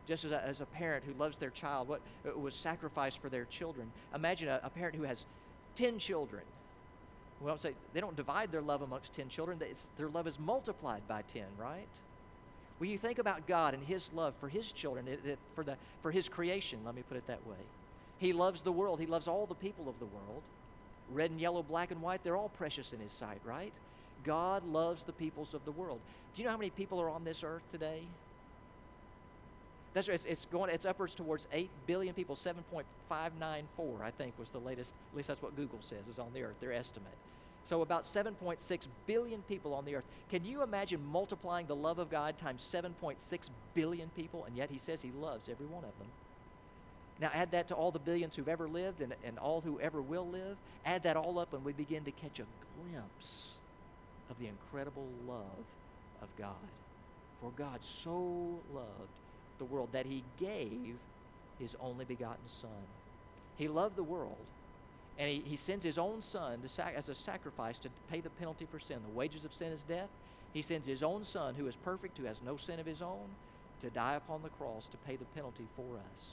just as a, as a parent who loves their child, what uh, was sacrificed for their children. Imagine a, a parent who has 10 children. Well, say they don't divide their love amongst 10 children, their love is multiplied by 10, right? When you think about God and His love for His children, it, it, for, the, for His creation, let me put it that way. He loves the world, He loves all the people of the world. Red and yellow, black and white, they're all precious in His sight, right? God loves the peoples of the world. Do you know how many people are on this earth today? That's it's, it's going it's upwards towards 8 billion people 7.594 I think was the latest at least that's what Google says is on the earth their estimate. So about 7.6 billion people on the earth. Can you imagine multiplying the love of God times 7.6 billion people and yet he says he loves every one of them. Now add that to all the billions who've ever lived and, and all who ever will live. Add that all up and we begin to catch a glimpse of the incredible love of God. For God so loved the world, that he gave his only begotten Son. He loved the world, and he, he sends his own Son sac- as a sacrifice to pay the penalty for sin. The wages of sin is death. He sends his own Son, who is perfect, who has no sin of his own, to die upon the cross to pay the penalty for us.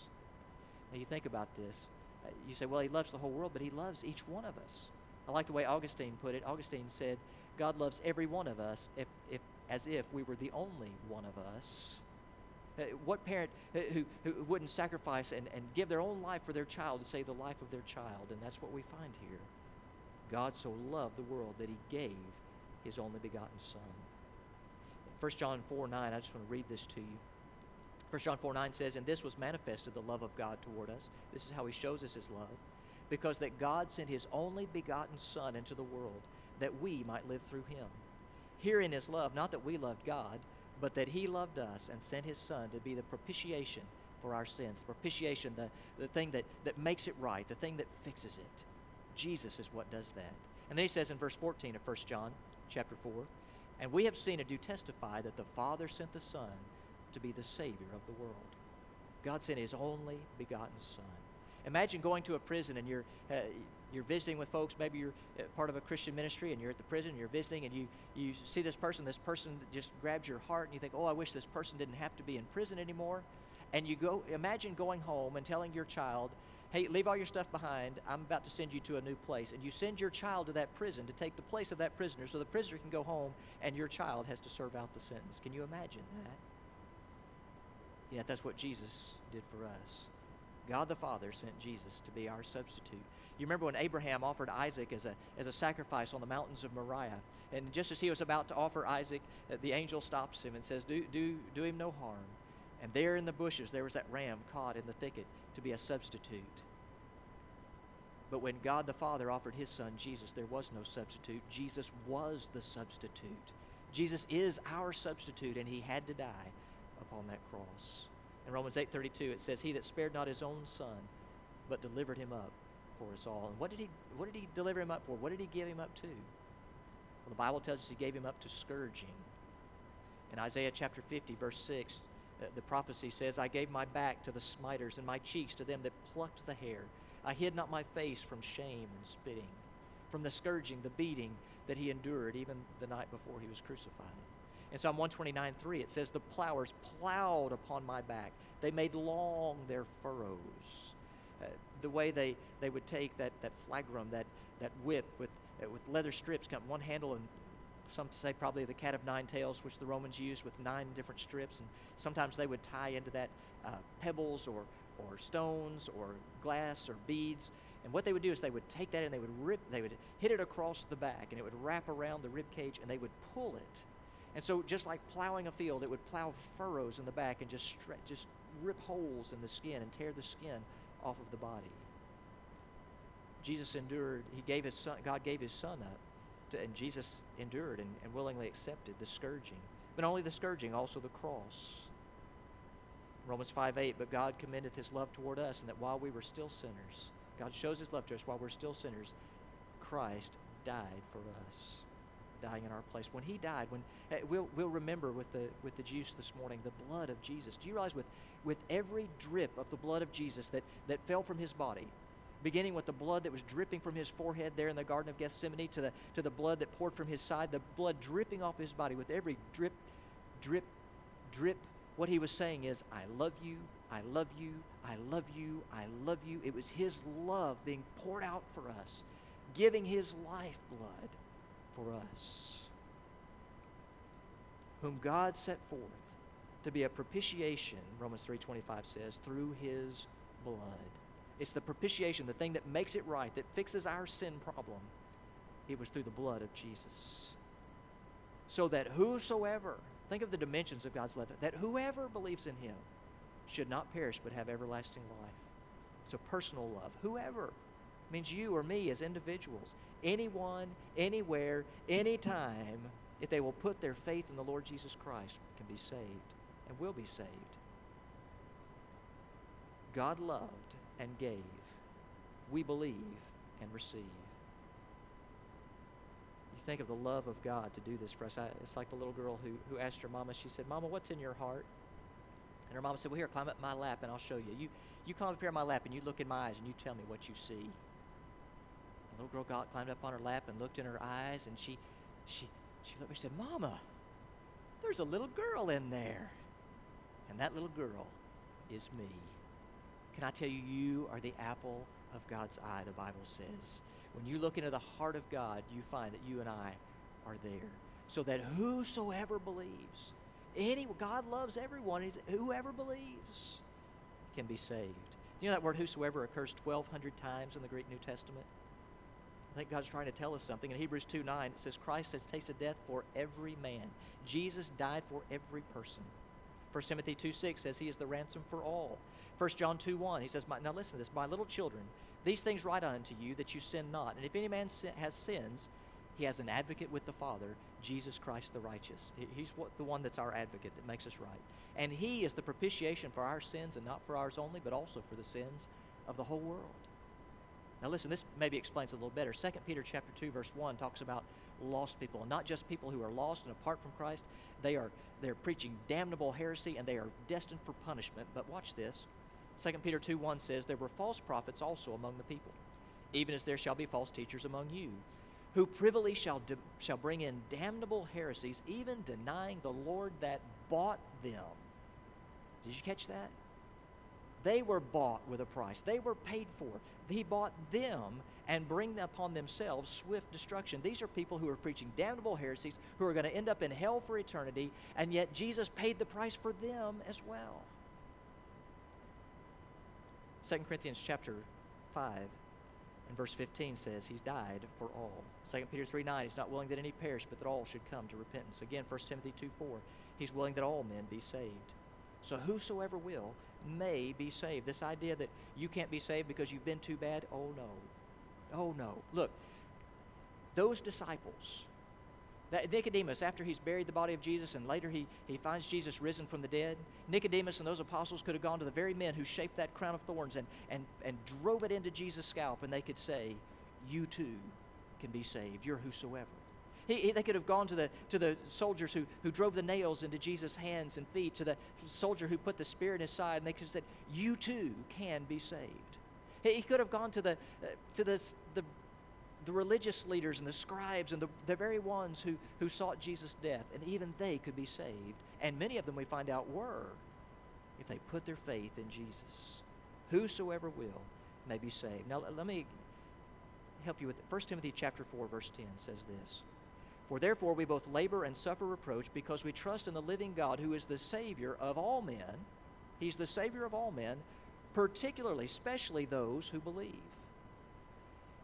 Now, you think about this. Uh, you say, well, he loves the whole world, but he loves each one of us. I like the way Augustine put it. Augustine said, God loves every one of us if, if, as if we were the only one of us. Uh, what parent uh, who, who wouldn't sacrifice and, and give their own life for their child to save the life of their child? And that's what we find here. God so loved the world that he gave his only begotten Son. 1 John 4 9, I just want to read this to you. 1 John 4 9 says, And this was manifested, the love of God toward us. This is how he shows us his love. Because that God sent his only begotten Son into the world that we might live through him. Herein is love, not that we loved God, but that he loved us and sent his son to be the propitiation for our sins. The propitiation, the, the thing that, that makes it right, the thing that fixes it. Jesus is what does that. And then he says in verse 14 of 1 John chapter 4, and we have seen and do testify that the Father sent the Son to be the Savior of the world. God sent his only begotten Son. Imagine going to a prison and you're, uh, you're visiting with folks, maybe you're uh, part of a Christian ministry and you're at the prison, you're visiting, and you, you see this person, this person just grabs your heart, and you think, oh, I wish this person didn't have to be in prison anymore. And you go, imagine going home and telling your child, hey, leave all your stuff behind. I'm about to send you to a new place. And you send your child to that prison to take the place of that prisoner so the prisoner can go home and your child has to serve out the sentence. Can you imagine that? Yet that's what Jesus did for us. God the Father sent Jesus to be our substitute. You remember when Abraham offered Isaac as a, as a sacrifice on the mountains of Moriah. And just as he was about to offer Isaac, uh, the angel stops him and says, do, do, do him no harm. And there in the bushes, there was that ram caught in the thicket to be a substitute. But when God the Father offered his son Jesus, there was no substitute. Jesus was the substitute. Jesus is our substitute, and he had to die upon that cross. In Romans 8:32 it says he that spared not his own son but delivered him up for us all. And what did he what did he deliver him up for? What did he give him up to? Well, the Bible tells us he gave him up to scourging. In Isaiah chapter 50 verse 6 the, the prophecy says I gave my back to the smiters and my cheeks to them that plucked the hair. I hid not my face from shame and spitting, from the scourging, the beating that he endured even the night before he was crucified. In Psalm 129 3, it says, The plowers plowed upon my back. They made long their furrows. Uh, the way they, they would take that, that flagrum, that, that whip with, uh, with leather strips, got one handle and some say probably the cat of nine tails, which the Romans used with nine different strips. And sometimes they would tie into that uh, pebbles or, or stones or glass or beads. And what they would do is they would take that and they would rip, they would hit it across the back and it would wrap around the rib cage and they would pull it and so, just like plowing a field, it would plow furrows in the back and just just rip holes in the skin and tear the skin off of the body. Jesus endured. He gave his son. God gave his son up, to, and Jesus endured and, and willingly accepted the scourging. But not only the scourging, also the cross. Romans 5 8, but God commendeth his love toward us, and that while we were still sinners, God shows his love to us while we're still sinners, Christ died for us dying in our place. When he died, when uh, we'll, we'll remember with the with the juice this morning, the blood of Jesus. Do you realize with with every drip of the blood of Jesus that that fell from his body, beginning with the blood that was dripping from his forehead there in the Garden of Gethsemane to the to the blood that poured from his side, the blood dripping off his body with every drip, drip, drip. What he was saying is, I love you, I love you, I love you, I love you. It was his love being poured out for us, giving his lifeblood for us, whom God set forth to be a propitiation, Romans 3:25 says, through his blood. It's the propitiation, the thing that makes it right, that fixes our sin problem. It was through the blood of Jesus. So that whosoever, think of the dimensions of God's love, that whoever believes in him should not perish but have everlasting life. It's a personal love. Whoever means you or me as individuals. Anyone, anywhere, anytime, if they will put their faith in the Lord Jesus Christ, can be saved and will be saved. God loved and gave. We believe and receive. You think of the love of God to do this for us. I, it's like the little girl who, who asked her mama, she said, Mama, what's in your heart? And her mama said, Well, here, climb up my lap and I'll show you. You, you climb up here in my lap and you look in my eyes and you tell me what you see. Little girl got, climbed up on her lap and looked in her eyes, and she, she, she looked. She said, "Mama, there's a little girl in there, and that little girl is me." Can I tell you, you are the apple of God's eye. The Bible says. When you look into the heart of God, you find that you and I are there, so that whosoever believes, any God loves everyone. Whoever believes can be saved. You know that word "whosoever" occurs 1,200 times in the Greek New Testament. I think God's trying to tell us something. In Hebrews 2 9, it says, Christ has tasted death for every man. Jesus died for every person. 1 Timothy 2 6 says he is the ransom for all. 1 John 2 1, he says, Now listen to this, my little children, these things write unto you that you sin not. And if any man has sins, he has an advocate with the Father, Jesus Christ the righteous. He's the one that's our advocate that makes us right. And he is the propitiation for our sins, and not for ours only, but also for the sins of the whole world. Now listen, this maybe explains a little better. 2 Peter chapter 2 verse 1 talks about lost people, and not just people who are lost and apart from Christ. They are they're preaching damnable heresy and they are destined for punishment. But watch this. 2 Peter 2 1 says, There were false prophets also among the people, even as there shall be false teachers among you, who privily shall, shall bring in damnable heresies, even denying the Lord that bought them. Did you catch that? They were bought with a price. They were paid for. He bought them and bring upon themselves swift destruction. These are people who are preaching damnable heresies, who are going to end up in hell for eternity, and yet Jesus paid the price for them as well. 2 Corinthians chapter 5 and verse 15 says he's died for all. 2 Peter 3 9, he's not willing that any perish, but that all should come to repentance. Again, 1 Timothy 2 4, he's willing that all men be saved. So whosoever will may be saved. This idea that you can't be saved because you've been too bad, oh no. Oh no. Look, those disciples, that Nicodemus, after he's buried the body of Jesus and later he, he finds Jesus risen from the dead, Nicodemus and those apostles could have gone to the very men who shaped that crown of thorns and, and, and drove it into Jesus' scalp, and they could say, You too can be saved. You're whosoever. He, he, they could have gone to the, to the soldiers who, who drove the nails into Jesus' hands and feet, to the soldier who put the spear in his side, and they could have said, You too can be saved. He, he could have gone to the, uh, to the, the the religious leaders and the scribes and the, the very ones who, who sought Jesus' death, and even they could be saved. And many of them we find out were, if they put their faith in Jesus. Whosoever will may be saved. Now let me help you with it. 1 Timothy chapter 4, verse 10 says this. For therefore we both labor and suffer reproach because we trust in the living God who is the Savior of all men. He's the Savior of all men, particularly, especially those who believe.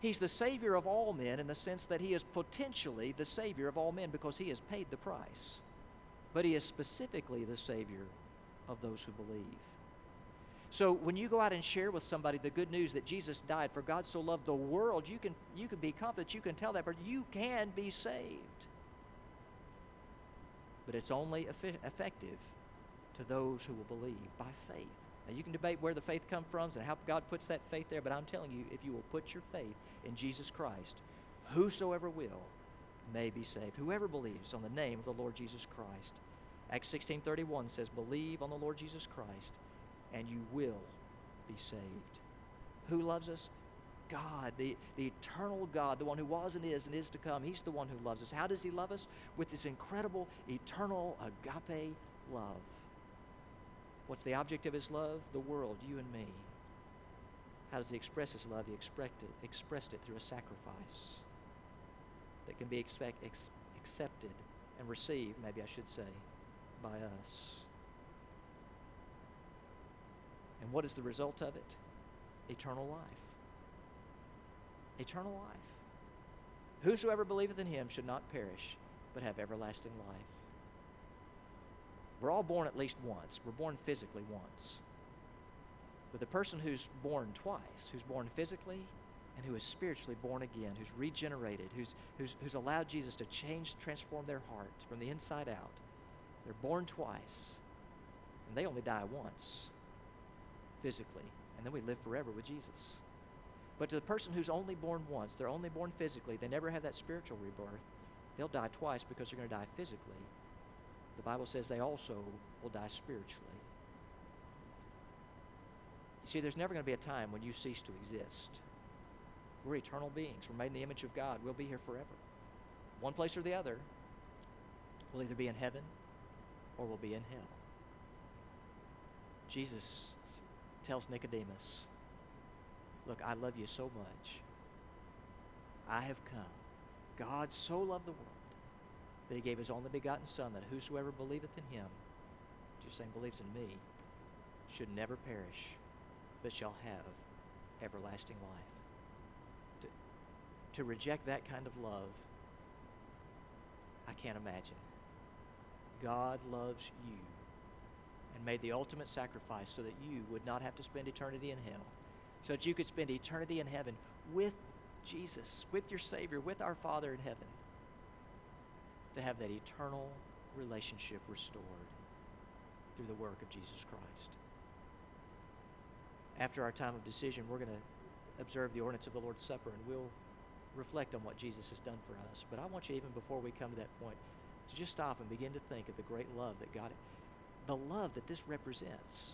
He's the Savior of all men in the sense that He is potentially the Savior of all men because He has paid the price. But He is specifically the Savior of those who believe. So when you go out and share with somebody the good news that Jesus died for God so loved the world, you can you can be confident you can tell that person you can be saved. But it's only effective to those who will believe by faith. Now, you can debate where the faith comes from and how God puts that faith there, but I'm telling you, if you will put your faith in Jesus Christ, whosoever will may be saved. Whoever believes on the name of the Lord Jesus Christ. Acts 16:31 says, "Believe on the Lord Jesus Christ, and you will be saved." Who loves us? God, the, the eternal God, the one who was and is and is to come. He's the one who loves us. How does He love us? With this incredible, eternal, agape love. What's the object of his love? The world, you and me. How does he express his love? He expressed it, expressed it through a sacrifice that can be expect, ex, accepted and received, maybe I should say, by us. And what is the result of it? Eternal life. Eternal life. Whosoever believeth in him should not perish, but have everlasting life. We're all born at least once. We're born physically once. But the person who's born twice, who's born physically and who is spiritually born again, who's regenerated, who's, who's, who's allowed Jesus to change, transform their heart from the inside out, they're born twice. And they only die once physically. And then we live forever with Jesus. But to the person who's only born once, they're only born physically, they never have that spiritual rebirth, they'll die twice because they're going to die physically the Bible says they also will die spiritually. You see, there's never going to be a time when you cease to exist. We're eternal beings. We're made in the image of God. We'll be here forever. One place or the other. We'll either be in heaven or we'll be in hell. Jesus tells Nicodemus, Look, I love you so much. I have come. God so loved the world that he gave his only begotten Son, that whosoever believeth in him, just saying believes in me, should never perish, but shall have everlasting life. To, to reject that kind of love, I can't imagine. God loves you and made the ultimate sacrifice so that you would not have to spend eternity in hell, so that you could spend eternity in heaven with Jesus, with your Savior, with our Father in heaven to have that eternal relationship restored through the work of Jesus Christ. After our time of decision, we're going to observe the ordinance of the Lord's Supper and we'll reflect on what Jesus has done for us. But I want you, even before we come to that point, to just stop and begin to think of the great love that God, the love that this represents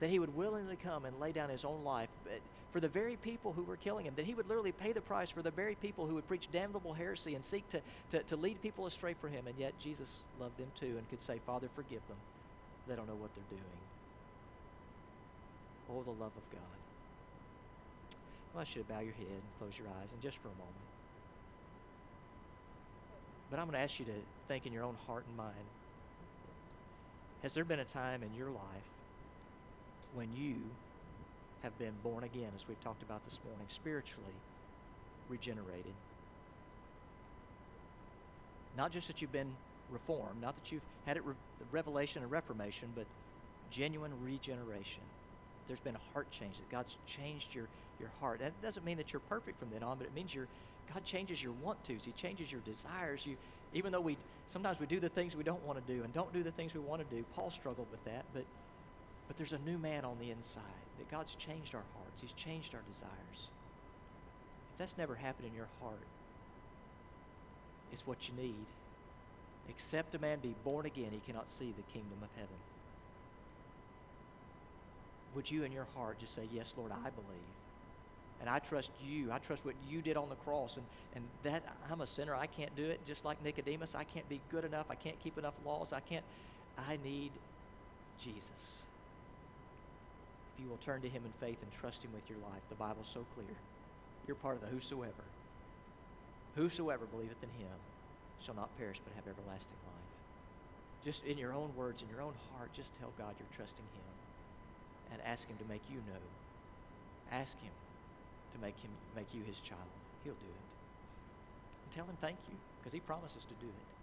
that he would willingly come and lay down his own life eh, for the very people who were killing him, that he would literally pay the price for the very people who would preach damnable heresy and seek to, to, to lead people astray for him. And yet Jesus loved them too and could say, Father, forgive them. They don't know what they're doing. Oh, the love of God. I should bow your head and close your eyes, and just for a moment. But I'm going to ask you to think in your own heart and mind. Has there been a time in your life when you have been born again, as we've talked about this morning, spiritually regenerated. Not just that you've been reformed, not that you've had it re- revelation and reformation, but genuine regeneration. There's been a heart change, that God's changed your, your heart. That doesn't mean that you're perfect from then on, but it means you're, God changes your want tos. He changes your desires. You, even though we sometimes we do the things we don't want to do and don't do the things we want to do. Paul struggled with that, but but there's a new man on the inside. That God's changed our hearts. He's changed our desires. If that's never happened in your heart, it's what you need. Except a man be born again, he cannot see the kingdom of heaven. Would you in your heart just say, Yes, Lord, I believe? And I trust you. I trust what you did on the cross. And, and that I'm a sinner. I can't do it. Just like Nicodemus, I can't be good enough. I can't keep enough laws. I can't. I need Jesus. If you will turn to him in faith and trust him with your life, the Bible's so clear. You're part of the whosoever. Whosoever believeth in him shall not perish but have everlasting life. Just in your own words, in your own heart, just tell God you're trusting him and ask him to make you know. Ask him to make him make you his child. He'll do it. And tell him thank you because he promises to do it.